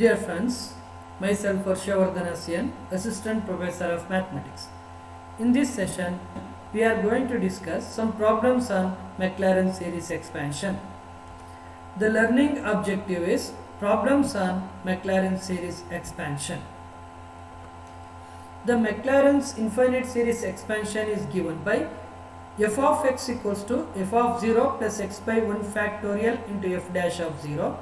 Dear friends, myself Harshavardhana C N, Assistant Professor of Mathematics. In this session, we are going to discuss some problems on Maclaurin series expansion. The learning objective is problems on Maclaurin series expansion. The Maclaurin's infinite series expansion is given by f of x equals to f of 0 plus x by 1 factorial into f dash of 0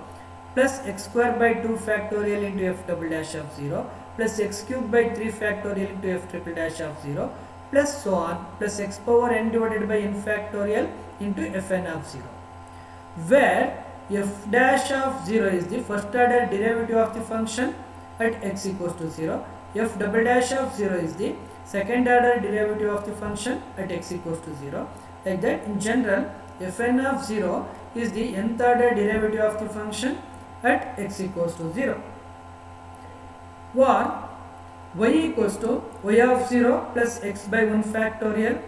plus x square by 2 factorial into f double dash of 0 plus x cube by 3 factorial into f triple dash of 0 plus so on plus x power n divided by n factorial into fn of 0 where f dash of 0 is the first order derivative of the function at x equals to 0 f double dash of 0 is the second order derivative of the function at x equals to 0 like that in general fn of 0 is the nth order derivative of the function at x equals to 0 or y equals to y of 0 plus x by 1 factorial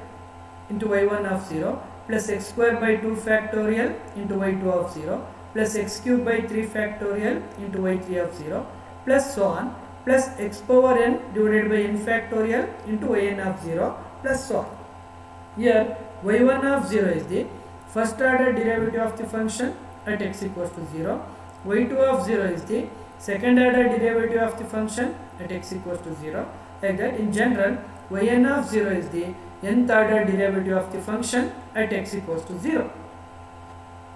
into y1 of 0 plus x square by 2 factorial into y2 of 0 plus x cube by 3 factorial into y3 of 0 plus so on plus x power n divided by n factorial into yn of 0 plus so on. Here y1 of 0 is the first order derivative of the function at x equals to 0. Y2 of 0 is the second order derivative of the function at x equals to 0. Like that in general yn of 0 is the nth order derivative of the function at x equals to 0.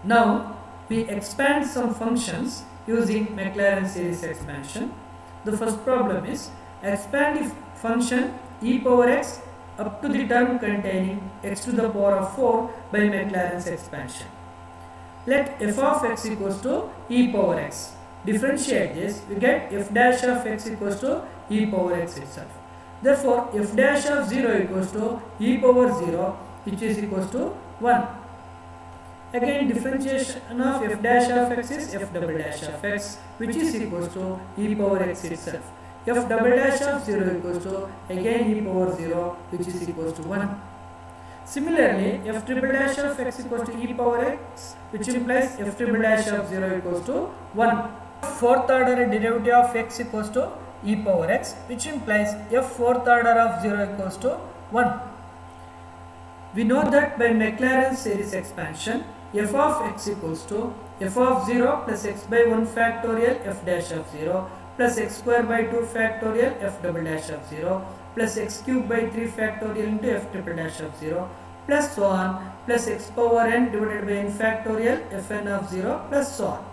Now we expand some functions using Maclaurin series expansion. The first problem is expand the function e power x up to the term containing x to the power of 4 by Maclaurin's expansion. Let f of x equals to e power x. Differentiate this, we get f dash of x equals to e power x itself. Therefore, f dash of 0 equals to e power 0 which is equals to 1. Again differentiation of f dash of x is f double dash of x which is equals to e power x itself. f double dash of 0 equals to again e power 0 which is equals to 1. Similarly, f triple dash of x equals to e power x which implies f triple dash of 0 equals to 1. Fourth order derivative of x equals to e power x which implies f fourth order of 0 equals to 1. We know that by Maclaurin series expansion f of x equals to f of 0 plus x by 1 factorial f dash of 0 plus x square by 2 factorial f double dash of 0 plus x cube by 3 factorial into f triple dash of 0 plus so on plus x power n divided by n factorial fn of 0 plus so on.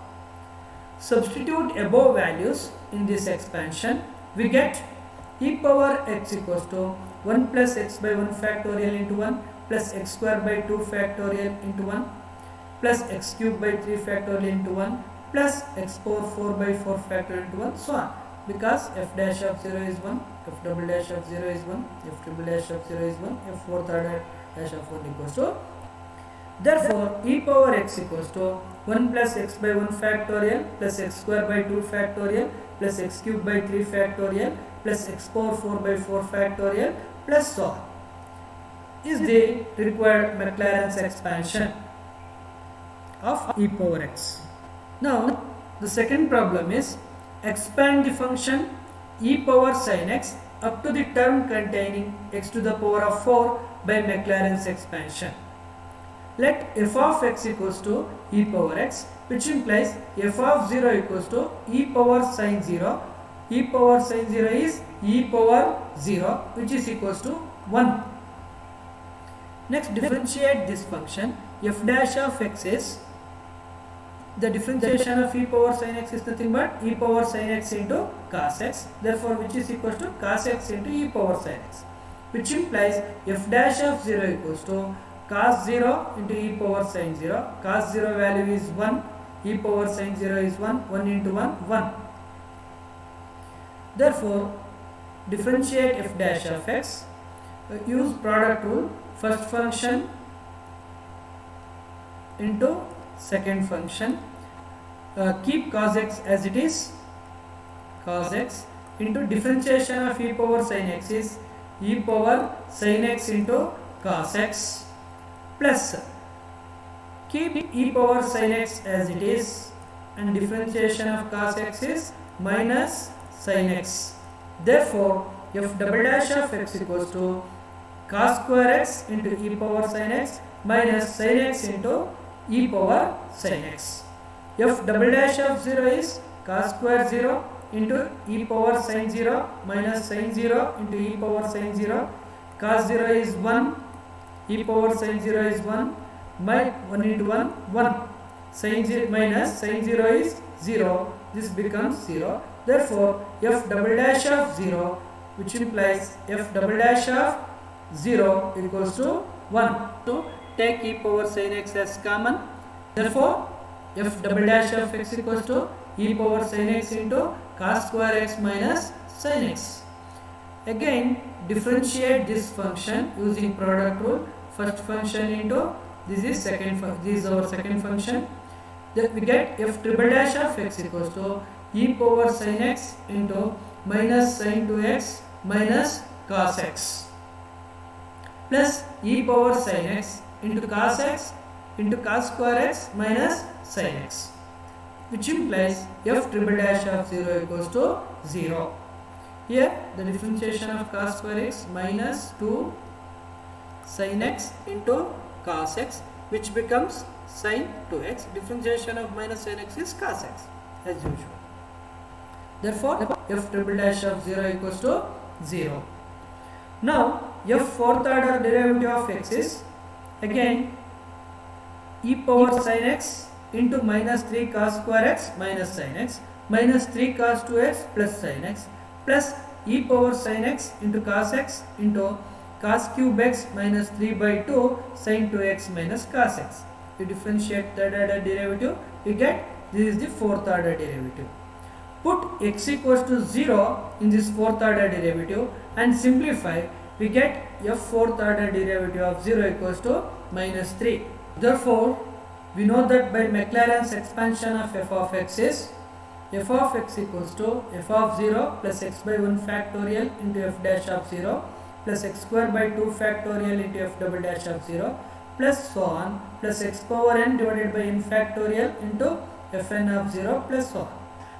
Substitute above values in this expansion we get e power x equals to 1 plus x by 1 factorial into 1 plus x square by 2 factorial into 1 plus x cube by 3 factorial into 1 plus x power 4 by 4 factorial into 1 so on because f dash of 0 is 1 f double dash of 0 is 1 f triple dash of 0 is 1 f fourth order dash of 1 equals to therefore e power x equals to 1 plus x by 1 factorial plus x square by 2 factorial plus x cube by 3 factorial plus x power 4 by 4 factorial plus so on is the required Maclaurin's expansion of e power x. Now the second problem is expand the function e power sin x up to the term containing x to the power of 4 by Maclaurin's expansion. Let f of x equals to e power x which implies f of 0 equals to e power sin 0 e power sin 0 is e power 0 which is equals to 1. Next differentiate this function f dash of x is the differentiation of e power sin x is nothing but e power sin x into cos x. Therefore which is equals to cos x into e power sin x which implies f dash of 0 equals to cos 0 into e power sin 0 cos 0 value is 1 e power sin 0 is 1 1 into 1 1 therefore differentiate f dash of x. Uh, use product rule. First function into second function. Uh, keep cos x as it is. Cos x into differentiation of e power sin x is e power sin x into cos x plus. Keep e power sin x as it is and differentiation of cos x is minus sin x. Therefore, f double dash of x equals to cos square x into e power sin x minus sin x into e power sin x. f double dash of 0 is cos square 0 into e power sin 0 minus sin 0 into e power sin 0 cos 0 is 1 e power sin 0 is 1 my 1 into 1 1 sin 0 minus sin 0 is 0 this becomes 0 therefore f double dash of 0 which implies f double dash of 0 equals to 1 to take e power sin x as common therefore f double dash of x equals to e power sin x into cos square x minus sin x. Again differentiate this function using product rule. First function into this is second this is our second function. Then we get f triple dash of x equals to e power sin x into minus sin 2x minus cos x plus e power sin x into cos x into cos square x minus sin x which implies f triple dash of 0 equals to 0. Here the differentiation of cos square x minus 2 sin x into cos x which becomes sin 2x. Differentiation of minus sin x is cos x as usual. Therefore f triple dash of 0 equals to 0. Now f fourth order derivative of x is again e power sin x into minus 3 cos square x minus sin x minus 3 cos 2x plus sin x plus e power sin x into cos x into cos cube x minus 3 by 2 sin 2x minus cos x. You differentiate third order derivative, you get this is the fourth order derivative. Put x equals to 0 in this fourth order derivative and simplify, we get f fourth order derivative of 0 equals to minus 3. Therefore, we know that by Maclaurin's expansion of f of x is f of x equals to f of 0 plus x by 1 factorial into f dash of 0 plus x square by 2 factorial into f double dash of 0 plus so on plus x power n divided by n factorial into fn of 0 plus so on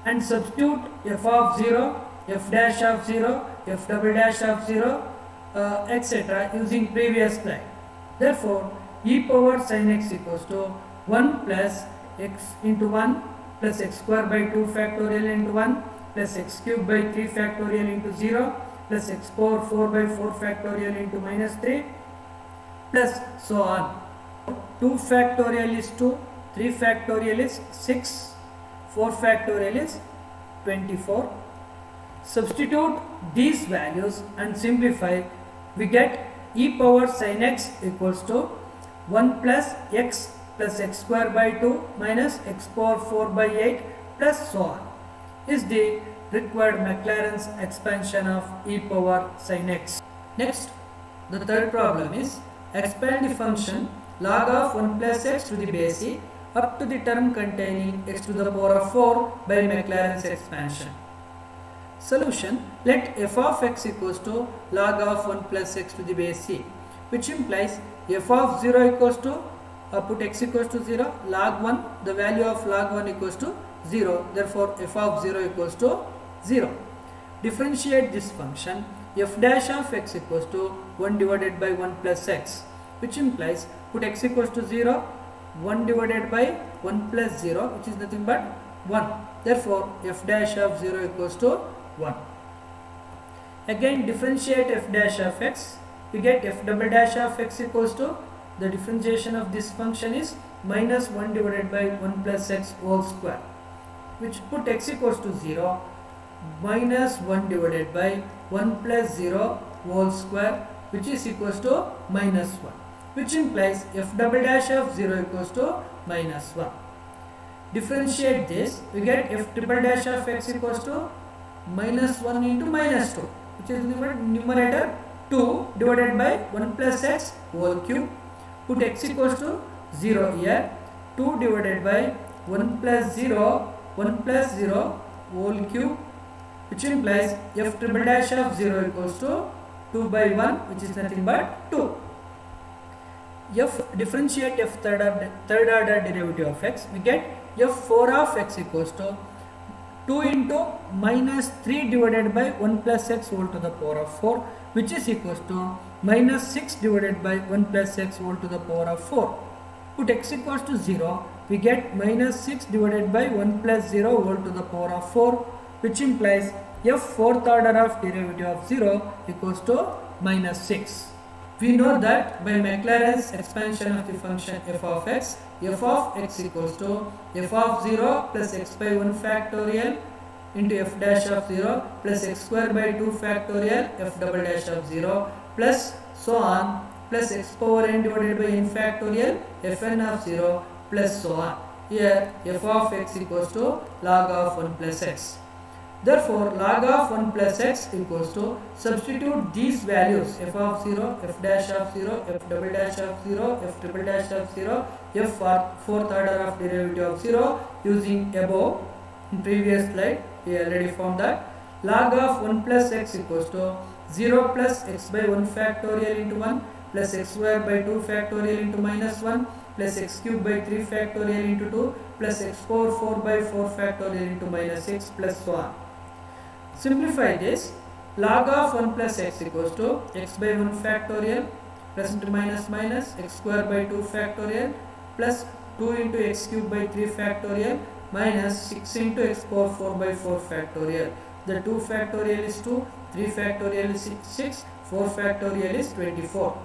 and substitute f of 0 f dash of 0 f double dash of 0 uh, etc using previous slide therefore e power sin x equals to 1 plus x into 1 plus x square by 2 factorial into 1 plus x cube by 3 factorial into 0 plus x power 4 by 4 factorial into minus 3 plus so on. 2 factorial is 2, 3 factorial is 6, 4 factorial is 24. Substitute these values and simplify. We get e power sin x equals to 1 plus x plus x square by 2 minus x power 4 by 8 plus so on is the required Maclaurin's expansion of e power sin x. Next, the third problem is expand the function log of 1 plus x to the base e up to the term containing x to the power of 4 by Maclaurin's expansion. Solution Let f of x equals to log of 1 plus x to the base e which implies f of 0 equals to uh, put x equals to 0 log 1 the value of log 1 equals to 0 therefore f of 0 equals to 0 differentiate this function f dash of x equals to 1 divided by 1 plus x which implies put x equals to 0 1 divided by 1 plus 0 which is nothing but 1 therefore f dash of 0 equals to 1 again differentiate f dash of x we get f double dash of x equals to the differentiation of this function is minus 1 divided by 1 plus x whole square which put x equals to 0 minus 1 divided by 1 plus 0 whole square which is equals to minus 1 which implies f double dash of 0 equals to minus 1. Differentiate this we get f triple dash of x equals to minus 1 into minus 2 which is numerator 2 divided by 1 plus x whole cube. Put x equals to 0 here. 2 divided by 1 plus 0 1 plus 0 whole cube which implies f triple dash of 0 equals to 2 by 1 which is nothing but 2 f differentiate f third order, third order derivative of x. We get f4 of x equals to 2 into minus 3 divided by 1 plus x whole to the power of 4 which is equals to minus 6 divided by 1 plus x whole to the power of 4. Put x equals to 0 we get minus 6 divided by 1 plus 0 whole to the power of 4 which implies f fourth order of derivative of 0 equals to minus 6. We know that by Maclaurin's expansion of the function f of x, f of x equals to f of 0 plus x by 1 factorial into f dash of 0 plus x square by 2 factorial f double dash of 0 plus so on plus x power n divided by n factorial fn of 0 plus so on. Here f of x equals to log of 1 plus x. Therefore, log of 1 plus x equals to substitute these values f of 0, f dash of 0, f double dash of 0, f triple dash of 0, f fourth order of derivative of 0 using above in previous slide we already found that log of 1 plus x equals to 0 plus x by 1 factorial into 1 plus x square by 2 factorial into minus 1 plus x cube by 3 factorial into 2 plus x power 4 by 4 factorial into minus 6 plus so on. Simplify this. Log of 1 plus x equals to x by 1 factorial plus into minus minus x square by 2 factorial plus 2 into x cube by 3 factorial minus 6 into x power 4 by 4 factorial. The 2 factorial is 2, 3 factorial is 6, 4 factorial is 24.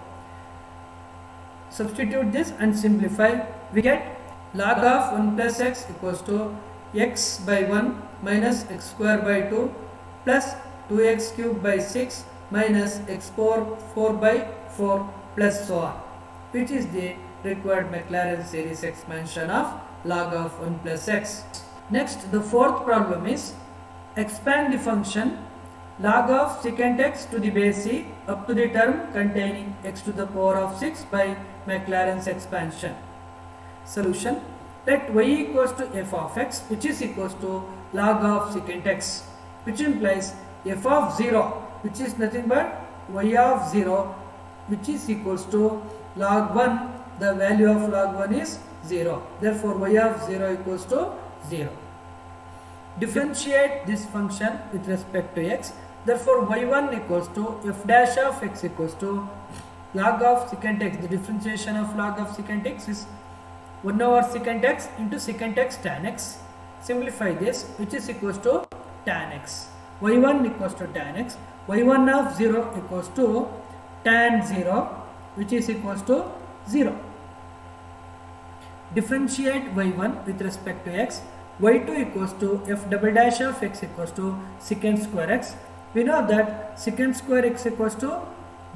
Substitute this and simplify. We get log of 1 plus x equals to x by 1 minus x square by 2 plus 2x cube by 6 minus x power 4 by 4 plus so on which is the required Maclaurin series expansion of log of 1 plus x. Next the fourth problem is expand the function log of secant x to the base c up to the term containing x to the power of 6 by Maclaurin's expansion. Solution let y equals to f of x which is equals to log of secant x which implies f of 0 which is nothing but y of 0 which is equals to log 1 the value of log 1 is 0 therefore y of 0 equals to 0 differentiate this function with respect to x. Therefore y1 equals to f dash of x equals to log of secant x. The differentiation of log of secant x is 1 over secant x into secant x tan x. Simplify this which is equals to tan x. y1 equals to tan x. y1 of 0 equals to tan 0 which is equals to 0. Differentiate y1 with respect to x. y2 equals to f double dash of x equals to secant square x. We know that secant square x equals to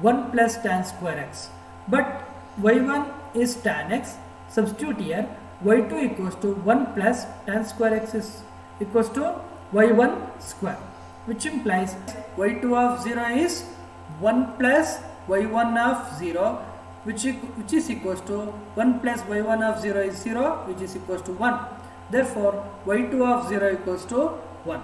1 plus tan square x. But y1 is tan x. Substitute here y2 equals to 1 plus tan square x is equals to y1 square which implies y2 of 0 is 1 plus y1 of 0 which, which is equals to 1 plus y1 of 0 is 0 which is equals to 1 therefore y2 of 0 equals to 1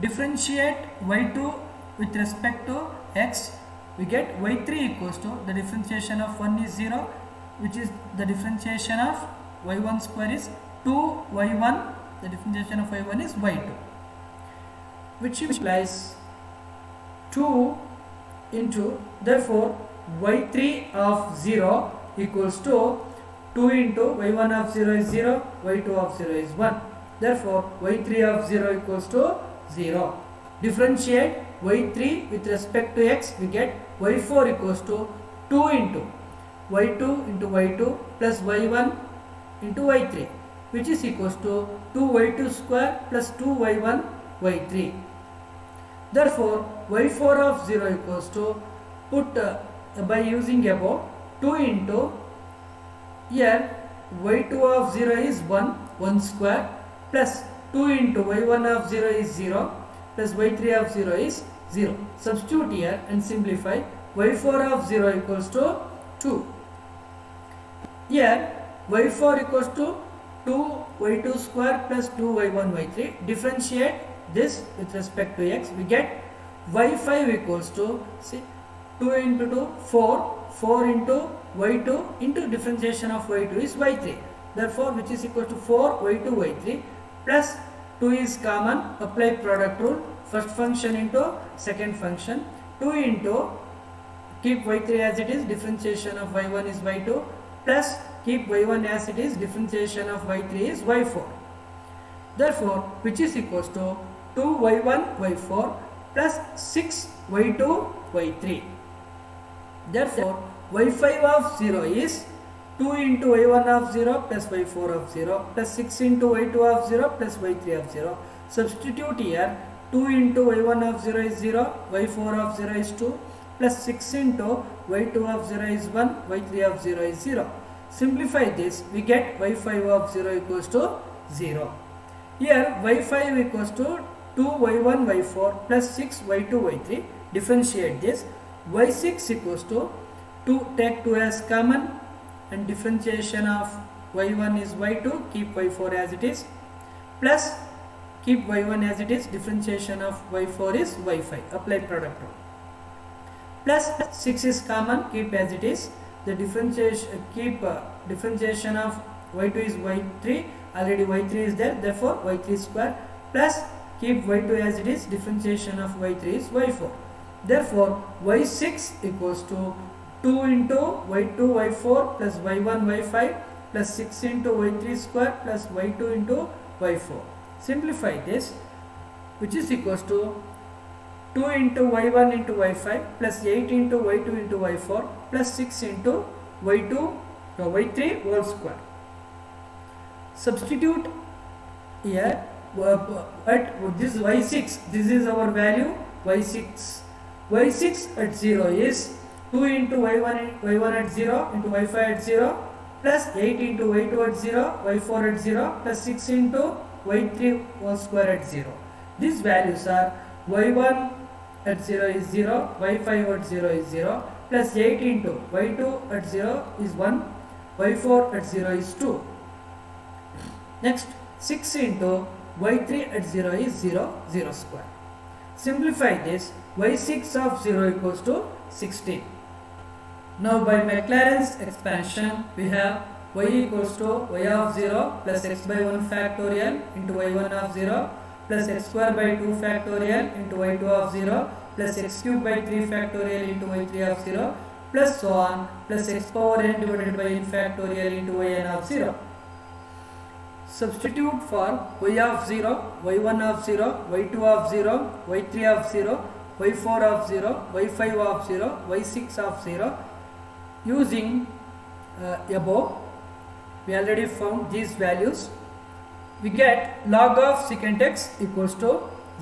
differentiate y2 with respect to x we get y3 equals to the differentiation of 1 is 0 which is the differentiation of y1 square is 2 y1 the differentiation of y1 is y2 which implies 2 into therefore y3 of 0 equals to 2 into y1 of 0 is 0 y2 of 0 is 1 therefore y3 of 0 equals to 0 differentiate y3 with respect to x we get y4 equals to 2 into y2 into y2 plus y1 into y3 which is equals to 2y2 square plus 2y1 y3. Therefore, y4 of 0 equals to put uh, by using above 2 into here y2 of 0 is 1 1 square plus 2 into y1 of 0 is 0 plus y3 of 0 is 0. Substitute here and simplify y4 of 0 equals to 2. Here y4 equals to 2 y2 square plus 2 y1 y3 differentiate this with respect to x. We get y5 equals to see 2 into 2 4 4 into y2 into differentiation of y2 is y3 therefore which is equal to 4 y2 y3 plus 2 is common, apply product rule, first function into second function, 2 into keep y3 as it is, differentiation of y1 is y2, plus keep y1 as it is, differentiation of y3 is y4. Therefore, which is equals to 2y1 y4 plus 6y2 y3. Therefore, y5 of 0 is 2 into y1 of 0 plus y4 of 0 plus 6 into y2 of 0 plus y3 of 0. Substitute here 2 into y1 of 0 is 0, y4 of 0 is 2 plus 6 into y2 of 0 is 1, y3 of 0 is 0. Simplify this, we get y5 of 0 equals to 0. Here y5 equals to 2 y1 y4 plus 6 y2 y3. Differentiate this. y6 equals to 2 take 2 as common. And differentiation of y1 is y2 keep y4 as it is. Plus keep y1 as it is. Differentiation of y4 is y5 apply product rule. Plus 6 is common. Keep as it is the differentiation keep uh, differentiation of y2 is y3 already y3 is there therefore y3 square plus keep y2 as it is differentiation of y3 is y4 therefore y6 equals to 2 into y2 y4 plus y1 y5 plus 6 into y3 square plus y2 into y4 simplify this which is equals to 2 into y1 into y5 plus 8 into y2 into y4 plus 6 into y2 no, y3 whole square. Substitute here uh, at this y6 this is our value y6 y6 at 0 is 2 into y1 y1 at 0 into y5 at 0 plus 8 into y2 at 0 y4 at 0 plus 6 into y3 whole square at 0 these values are y1 at 0 is 0 y5 at 0 is 0 plus 8 into y2 at 0 is 1 y4 at 0 is 2 next 6 into y3 at 0 is 0 0 square. Simplify this y6 of 0 equals to 16 now by Maclaurin's expansion we have y equals to y of 0 plus x by 1 factorial into y1 of 0 plus x square by 2 factorial into y2 of 0 plus x cube by 3 factorial into y3 of 0 plus so on plus x power n divided by n factorial into yn of 0. Substitute for y of 0, y1 of 0, y2 of 0, y3 of 0, y4 of 0, y5 of 0, y6 of 0 using uh, above we already found these values we get log of secant x equals to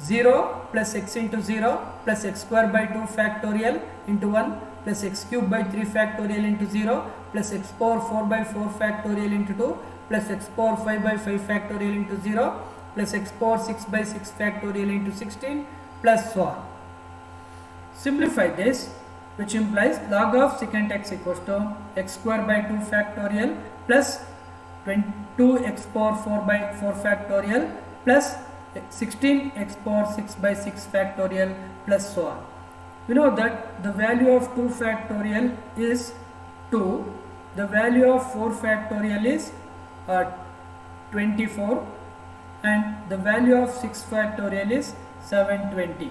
0 plus x into 0 plus x square by 2 factorial into 1 plus x cube by 3 factorial into 0 plus x power 4 by 4 factorial into 2 plus x power 5 by 5 factorial into 0 plus x power 6 by 6 factorial into 16 plus so on. Simplify this which implies log of secant x equals to x square by 2 factorial plus 22 x power 4 by 4 factorial plus 16 x power 6 by 6 factorial plus so on. We know that the value of 2 factorial is 2, the value of 4 factorial is uh, 24 and the value of 6 factorial is 720.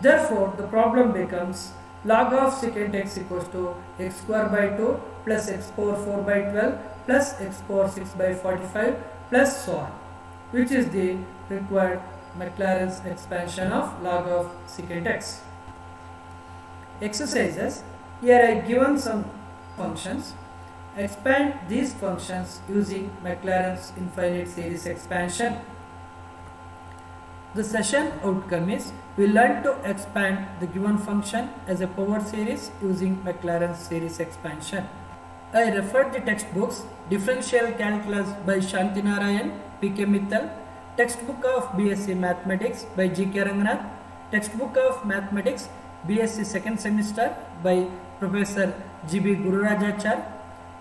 Therefore, the problem becomes log of secant x equals to x square by 2 plus x power 4 by 12 plus x power 6 by 45 plus so on which is the required Maclaurin's expansion of log of secant x. Exercises. Here I given some functions. Expand these functions using Maclaurin's infinite series expansion. The session outcome is we learn to expand the given function as a power series using Maclaurin's series expansion. I referred the textbooks Differential Calculus by Shanti Narayan, P.K. Mittal, Textbook of BSc Mathematics by G.K. Ranganath, Textbook of Mathematics BSc second semester by Professor G.B. Gururajachar,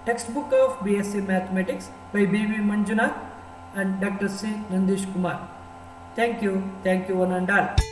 Textbook of BSc Mathematics by B.B. Manjunath and Dr. C. Nandish Kumar. Thank you. Thank you one and all.